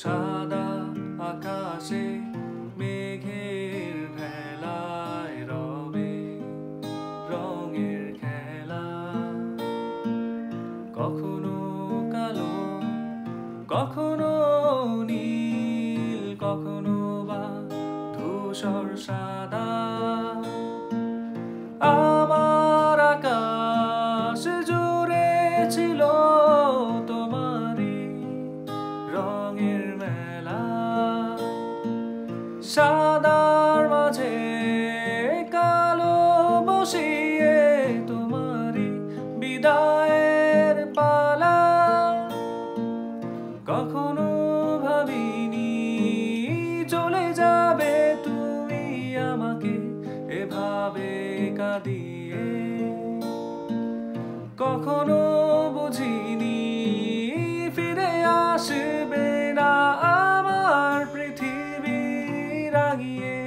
সাদা আকাশে মেঘের ভেলায় রবে রঙের খেলা। কখনো কালো, কখনো নীল, কখনো বা ধূসর সাদা। আমার আকাশ জুড়ে ছিল রঙের মেলা। সাদার মাঝে কালো বসিয়ে তোমারই বিদায়ের পালা। কখনো ভাবিনি চলে যাবে তুমি আমাকে এভাবে কাঁদিয়ে। কখনো 사랑이에